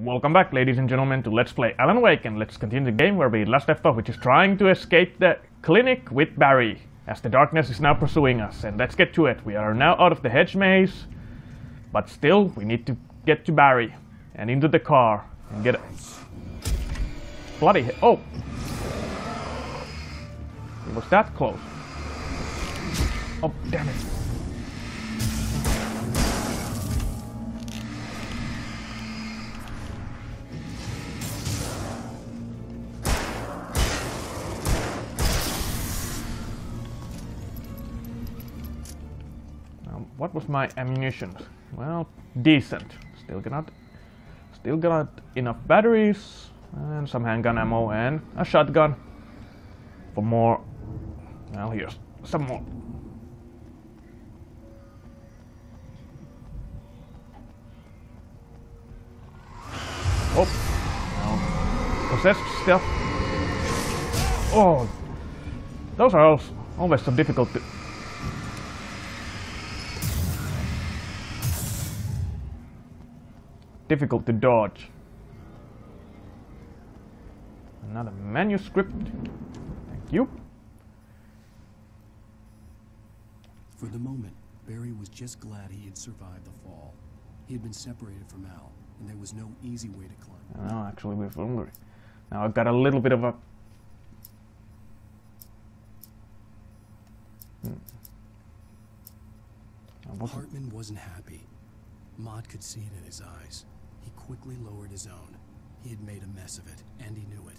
Welcome back, ladies and gentlemen, to Let's Play Alan Wake, and let's continue the game where we last left off, which is trying to escape the clinic with Barry, as the darkness is now pursuing us. And let's get to it. We are now out of the hedge maze, but still, we need to get to Barry and into the car and get. Bloody he- oh! It was that close. Oh, damn it. My ammunition? Well, decent. Still got, still got enough batteries and some handgun ammo and a shotgun for more. Well, here's some more. Oh, no. possessed stuff. Oh, those are always so difficult to difficult to dodge. Another manuscript. Thank you. For the moment, Barry was just glad he had survived the fall. He had been separated from Al, and there was no easy way to climb. No, actually, we're hungry. Now I've got a little bit of a. Hmm. Wasn't- Hartman wasn't happy. Mott could see it in his eyes. Quickly lowered his own. He had made a mess of it, and he knew it.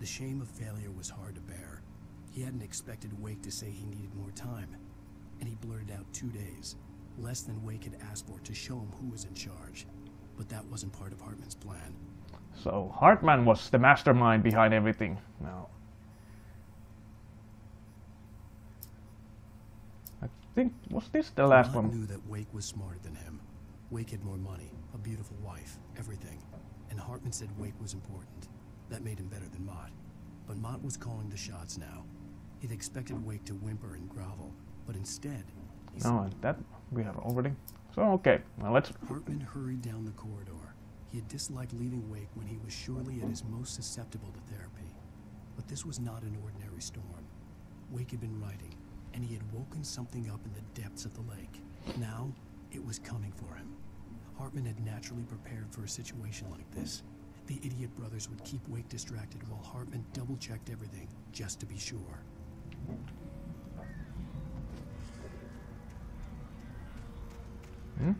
The shame of failure was hard to bear. He hadn't expected Wake to say he needed more time, and he blurted out two days, less than Wake had asked for to show him who was in charge. But that wasn't part of Hartman's plan. So Hartman was the mastermind behind everything. Now, I think was this the last Mott one? knew that Wake was smarter than him. Wake had more money, a beautiful wife, everything. And Hartman said Wake was important. That made him better than Mott. But Mott was calling the shots now. He'd expected Wake to whimper and grovel, but instead, said, that we have already. So okay, well let's. Hartman hurried down the corridor. He had disliked leaving Wake when he was surely at his most susceptible to therapy. But this was not an ordinary storm. Wake had been writing, and he had woken something up in the depths of the lake. Now, it was coming for him. Hartman had naturally prepared for a situation like this. The idiot brothers would keep Wake distracted while Hartman double-checked everything, just to be sure. Hmm?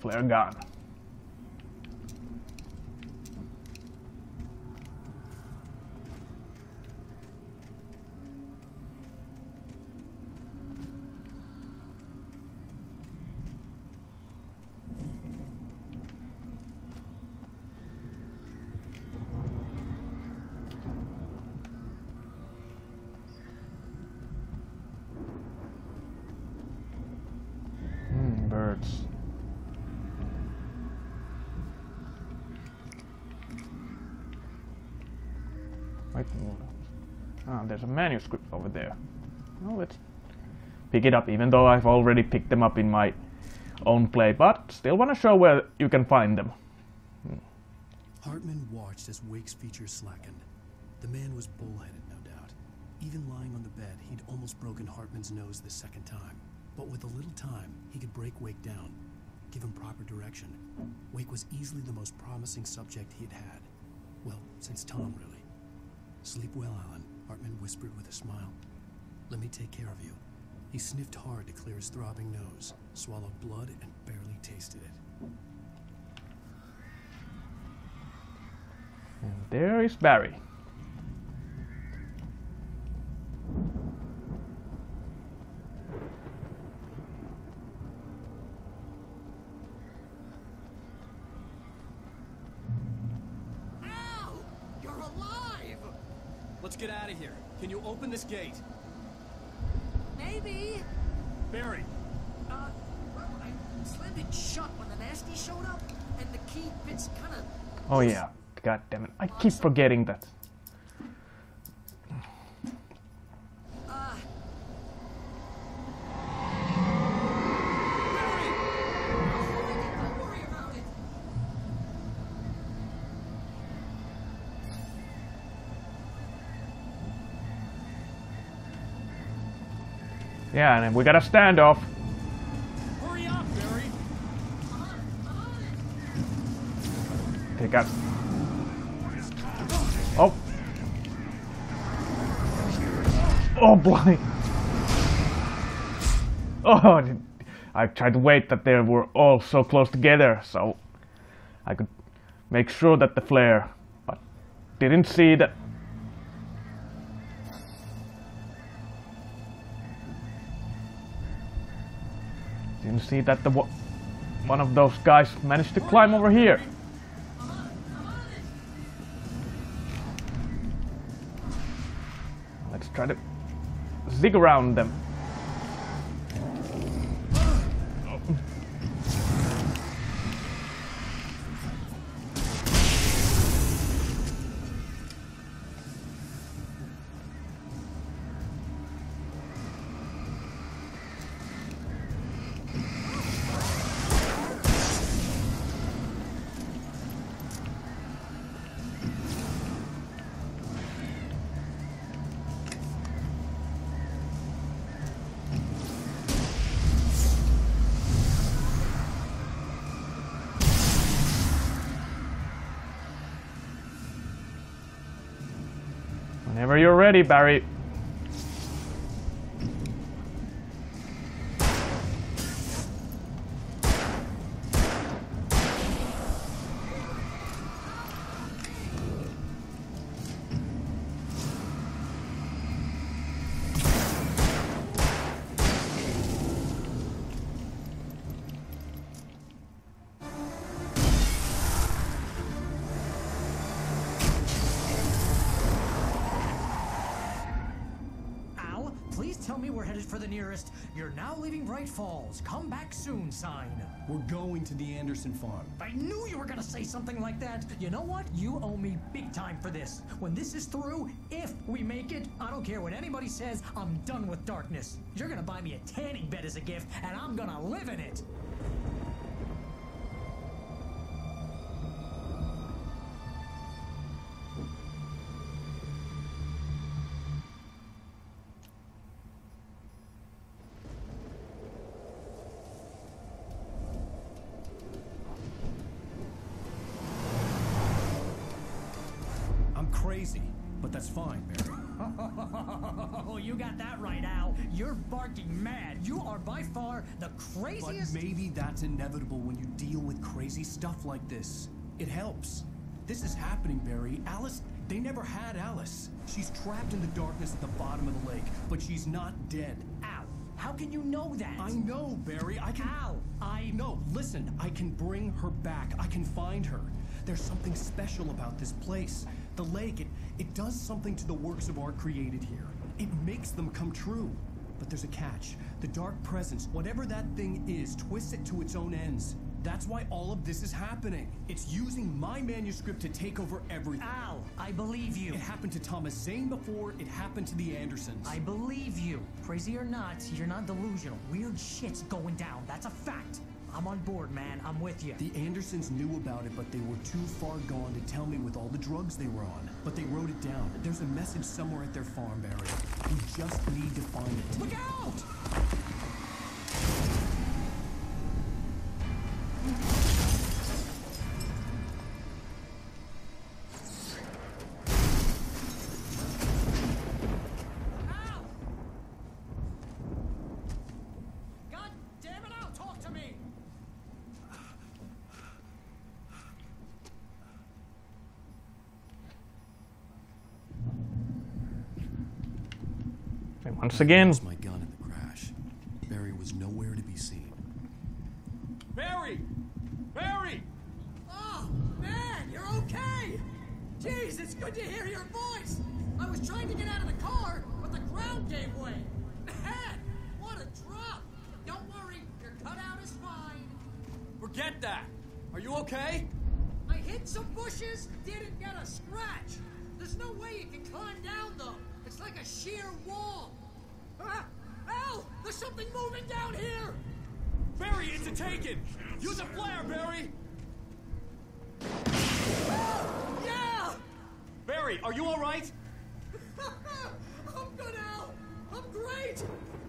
Flare gun. Hmm, birds. Wait, ah, there's a manuscript over there. Well, let's pick it up, even though I've already picked them up in my own play, but still want to show where you can find them. Hartman watched as Wake's features slackened. The man was bullheaded, no doubt. Even lying on the bed, he'd almost broken Hartman's nose the second time. But with a little time, he could break Wake down. give him proper direction. Wake was easily the most promising subject he had had. Well, since Tom, really. Sleep well, Alan, Hartman whispered with a smile. Let me take care of you. He sniffed hard to clear his throbbing nose, swallowed blood, and barely tasted it. And there is Barry. Al! You're alive! Let's get out of here. Can you open this gate? Maybe. Barry, Uh, well, I slammed it shut when the nasty showed up, and the key fits kind of. Oh yeah, god damn it. I keep forgetting that. Yeah, and we got a standoff. hurry up, Barry. Take out. Oh. Oh, bloody. Oh, I tried to wait that they were all so close together so I could make sure that the flare, but didn't see that. Didn't see that the one of those guys managed to climb over here. Try to zig around them. Ready, Barry. Tell me we're headed for the nearest You're now leaving Bright Falls. Come back soon sign. We're going to the Anderson farm. I knew you were gonna say something like that. You know what? You owe me big time for this. When this is through, if we make it, I don't care what anybody says, I'm done with darkness. You're gonna buy me a tanning bed as a gift, and I'm gonna live in it. But that's fine, Barry. Oh, you got that right, Al. You're barking mad. You are by far the craziest. But maybe that's inevitable when you deal with crazy stuff like this. It helps. This is happening, Barry. Alice, they never had Alice. She's trapped in the darkness at the bottom of the lake, but she's not dead. Al, how can you know that? I know, Barry. I can. Al, I No, listen. I can bring her back. I can find her. There's something special about this place. The lake, it, it does something to the works of art created here. It makes them come true. But there's a catch. The dark presence, whatever that thing is, twists it to its own ends. That's why all of this is happening. It's using my manuscript to take over everything. Al, I believe you. It happened to Thomas Zane before, it happened to the Andersons. I believe you. Crazy or not, you're not delusional. Weird shit's going down. That's a fact. On board, man. I'm with you. The Andersons knew about it, but they were too far gone to tell me with all the drugs they were on. But they wrote it down. There's a message somewhere at their farm, Barry. We just need to find it. Look out! And once again, my gun in the crash. Barry was nowhere to be seen. Barry! Barry! Oh, man, you're okay! Jeez, it's good to hear your voice! I was trying to get out of the car, but the ground gave way. Man, what a drop! Don't worry, your cutout is fine. Forget that! Are you okay? I hit some bushes, didn't get a scratch. There's no way you can climb down, though. It's like a sheer wall. Ah, Al, there's something moving down here! Barry, it's a taken! Use a flare, Barry! Yeah! Barry, are you alright? I'm good, Al. I'm great.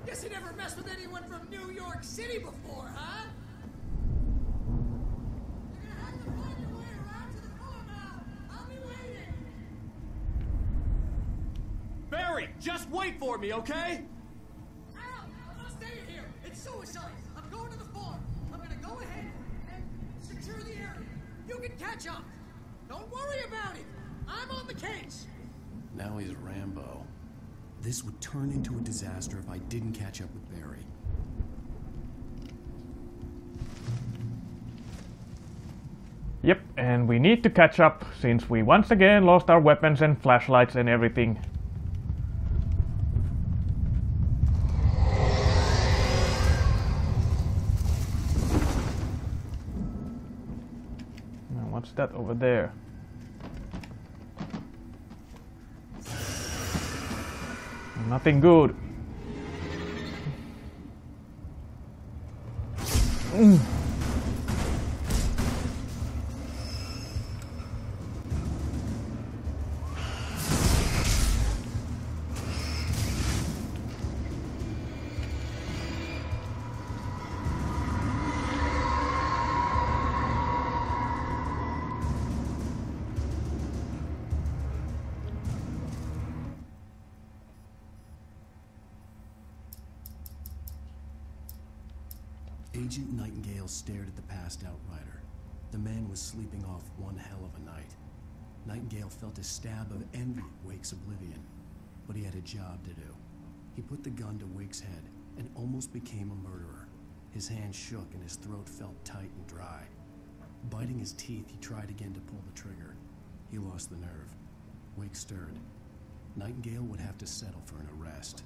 Guess you never messed with anyone from New York City before, huh? You're gonna have to find your way around to the farm, Al. I'll be waiting. Barry, just wait for me, okay? Suicide. I'm going to the farm. I'm gonna go ahead and secure the area. You can catch up. Don't worry about it. I'm on the case. Now he's Rambo. This would turn into a disaster if I didn't catch up with Barry. Yep, and we need to catch up since we once again lost our weapons and flashlights and everything. Now, what's that over there? Nothing good. Agent Nightingale stared at the passed out rider. The man was sleeping off one hell of a night. Nightingale felt a stab of envy Wake's oblivion, but he had a job to do. He put the gun to Wake's head and almost became a murderer. His hand shook and his throat felt tight and dry. Biting his teeth, he tried again to pull the trigger. He lost the nerve. Wake stirred. Nightingale would have to settle for an arrest.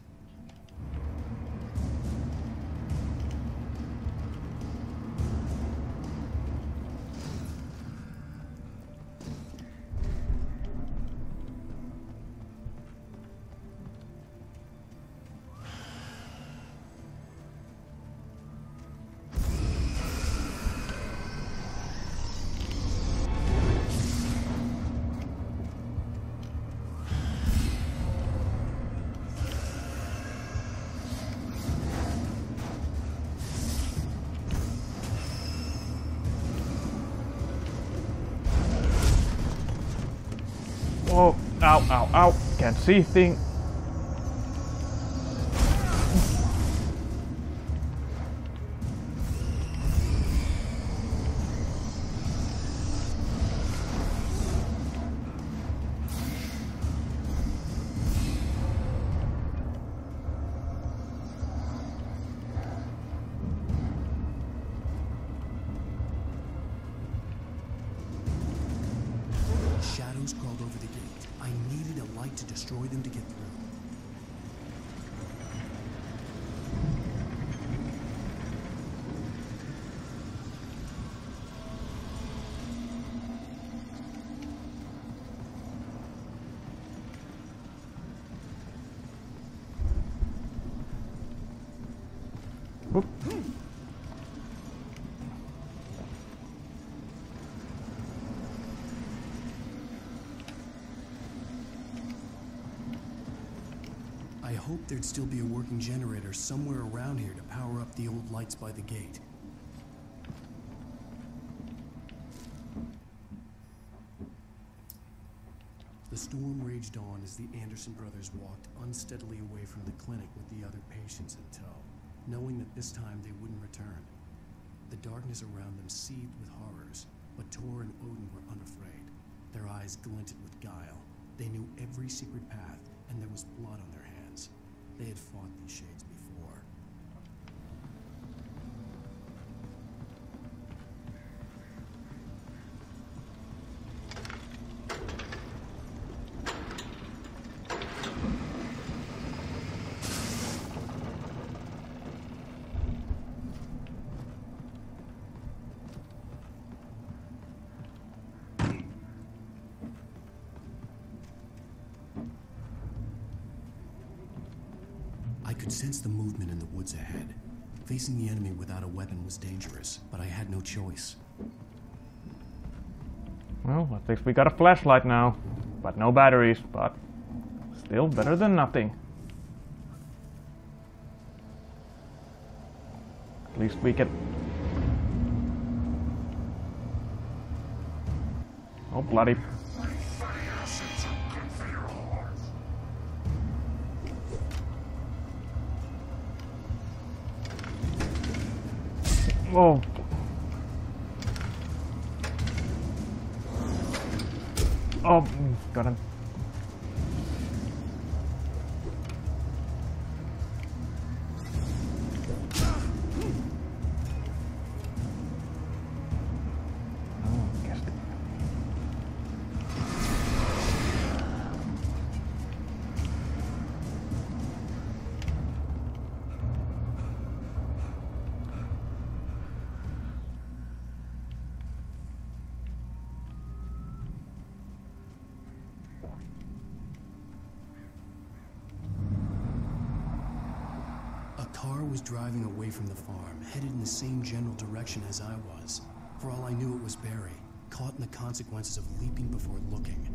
Ow, ow, ow. Can't see thing. To destroy them to get through. Hoped there'd still be a working generator somewhere around here to power up the old lights by the gate. The storm raged on as the Anderson brothers walked unsteadily away from the clinic with the other patients in tow, knowing that this time they wouldn't return. The darkness around them seethed with horrors, but Tor and Odin were unafraid. Their eyes glinted with guile. They knew every secret path, and there was blood on their. They had fought these shades before. I could sense the movement in the woods ahead. Facing the enemy without a weapon was dangerous, but I had no choice. Well, at least we got a flashlight now. But no batteries, but still better than nothing. At least we can... Oh, bloody. Oh. Oh, mm, got him. Car was driving away from the farm, headed in the same general direction as I was. For all I knew, it was Barry, caught in the consequences of leaping before looking.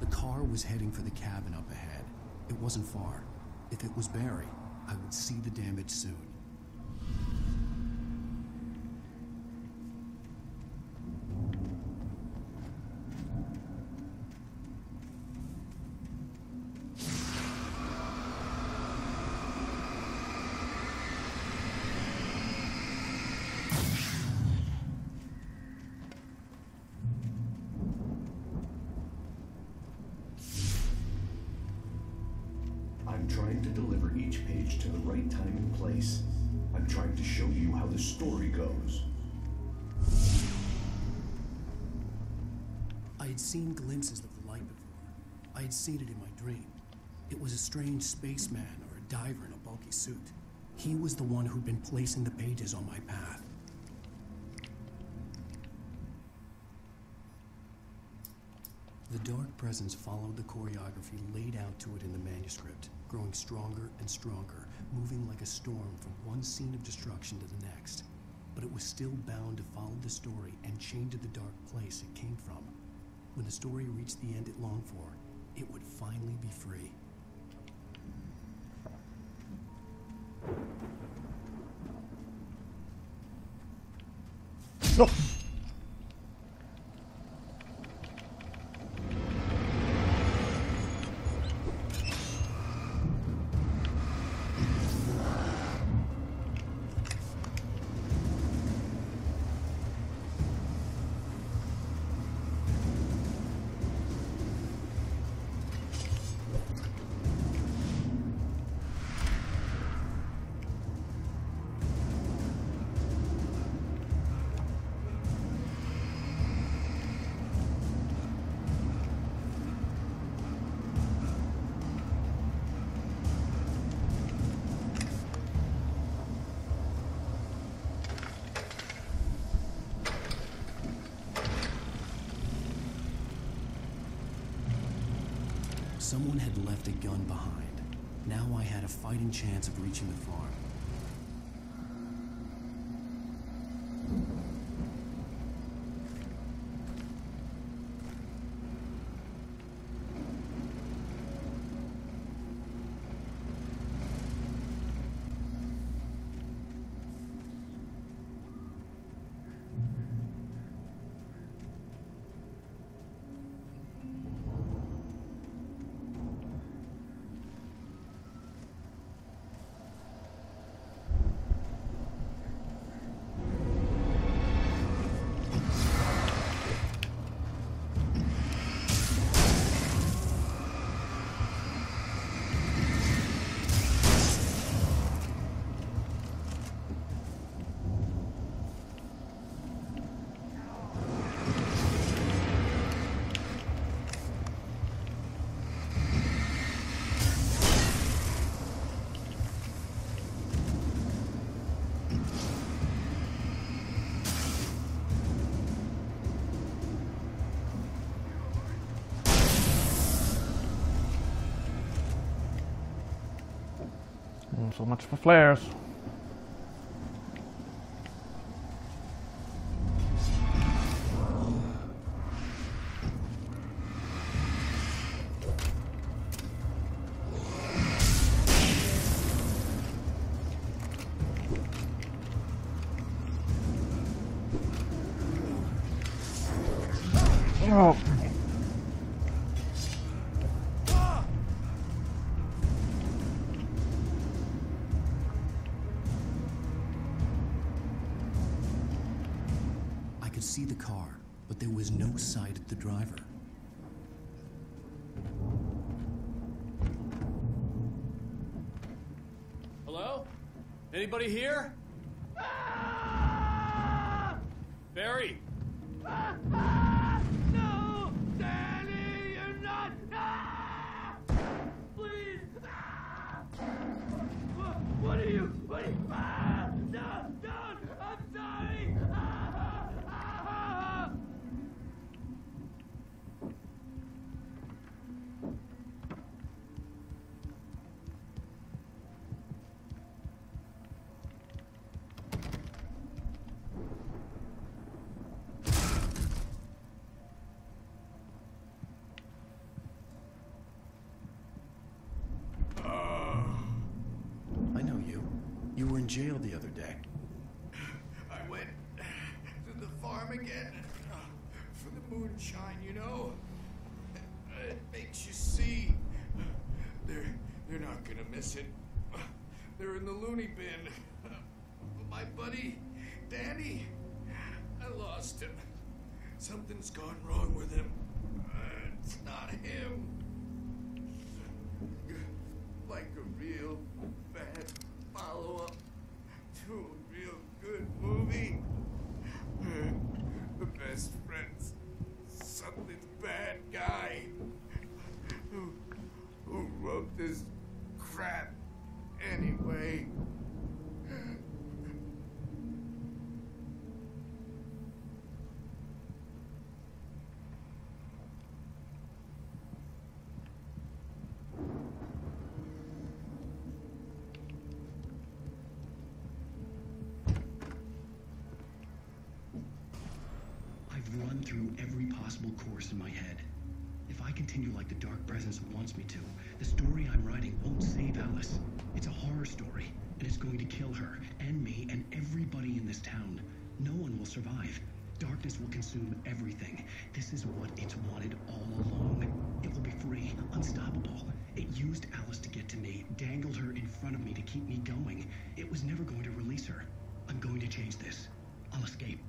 The car was heading for the cabin up ahead. It wasn't far. If it was Barry, I would see the damage soon. Strange spaceman or a diver in a bulky suit. He was the one who'd been placing the pages on my path. The dark presence followed the choreography laid out to it in the manuscript, growing stronger and stronger, moving like a storm from one scene of destruction to the next. But it was still bound to follow the story and chained to the dark place it came from. When the story reached the end it longed for, it would finally be free. No. Someone had left a gun behind. Now I had a fighting chance of reaching the farm. So much for flares. Anybody here? Barry! No! Danny, you're not! Ah! Please! Ah! What, what are you? What are you? Ah! No! Don't! I'm sorry! Ah! Ah! I know you. You were in jail the other day. I went to the farm again for the moonshine, you know. It makes you see. They're they're not gonna miss it. They're in the loony bin. My buddy, Danny, I lost him. Something's gone wrong with him. It's not him. Like a real bad follow-up to a real good movie. The best friends. Something's bad guy. Who, who wrote this crap anyway? I've run through every possible course in my head. If I continue like the Dark Presence wants me to, the story I'm writing won't save Alice. It's a horror story, and it's going to kill her, and me, and everybody in this town. No one will survive. Darkness will consume everything. This is what it's wanted all along. It will be free, unstoppable. It used Alice to get to me, dangled her in front of me to keep me going. It was never going to release her. I'm going to change this. I'll escape.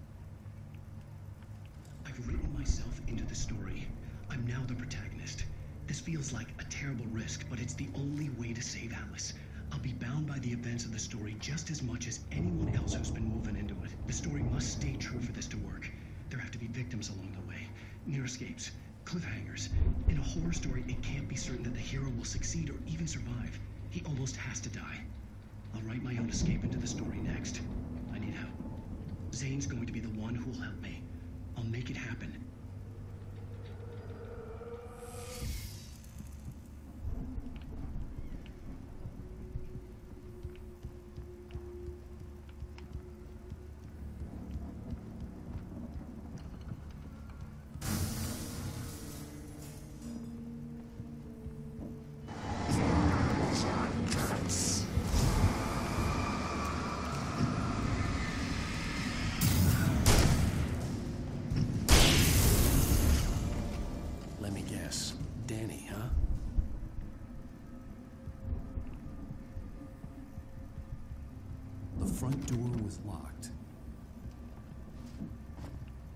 I've written myself into the story. I'm now the protagonist. This feels like a terrible risk, but it's the only way to save Alice. I'll be bound by the events of the story just as much as anyone else who's been woven into it. The story must stay true for this to work. There have to be victims along the way, near escapes, cliffhangers. In a horror story, it can't be certain that the hero will succeed or even survive. He almost has to die. I'll write my own escape into the story next. I need help. Zane's going to be the one who'll help me. I'll make it happen.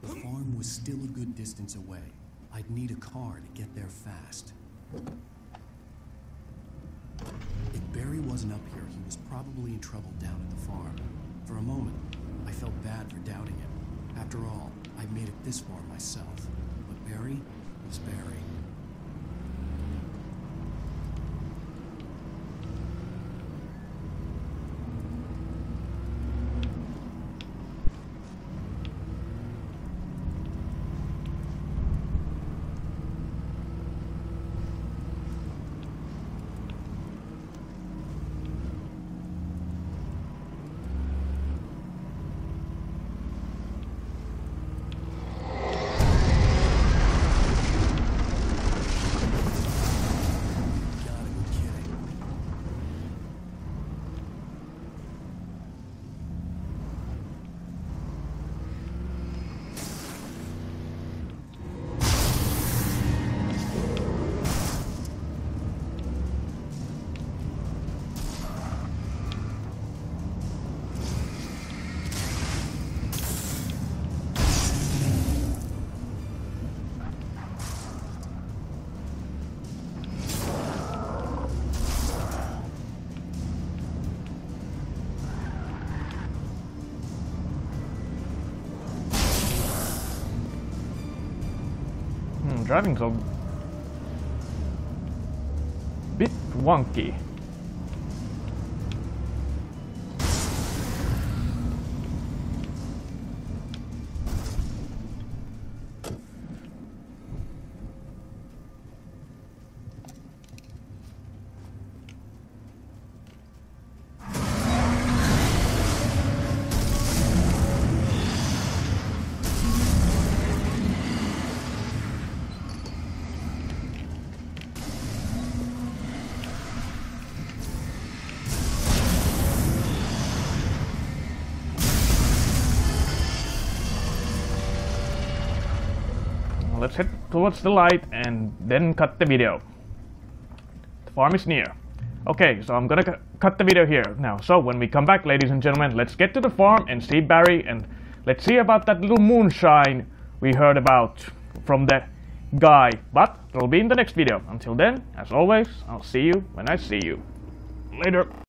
The farm was still a good distance away. I'd need a car to get there fast. If Barry wasn't up here, he was probably in trouble down at the farm. For a moment, I felt bad for doubting him. After all, I'd made it this far myself. But Barry was Barry. Driving so bit wonky. Towards the light and then cut the video. The farm is near. Okay, so I'm gonna cut the video here now. So when we come back, ladies and gentlemen, let's get to the farm and see Barry and let's see about that little moonshine we heard about from the guy. But it'll be in the next video. Until then, as always, I'll see you when I see you. Later.